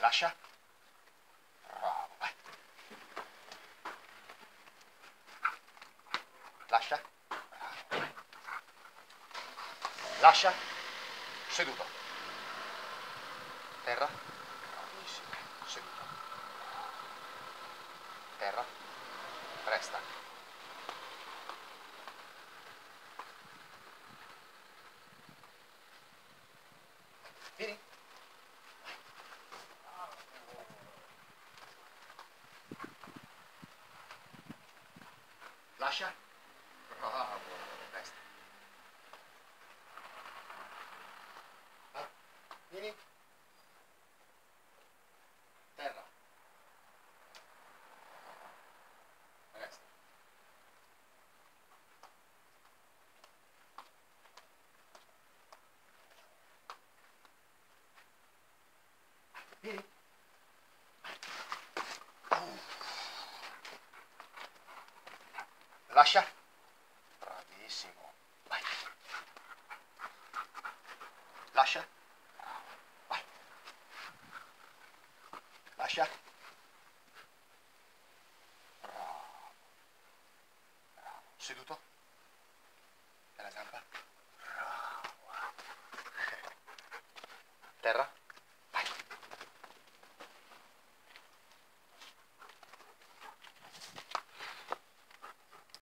Lascia. Bravo, vai. Lascia. Bravo, vai. Lascia. Seduto. Terra. Bravissimo. Seduto. Terra. Resta. Vieni. Lascia. Bravo. Resta. Ah, Vieni. Terra. Resta. Vieni. Lascia. Bravissimo. Vai. Lascia. Vai. Lascia. Seduto. E la zampa. Terra.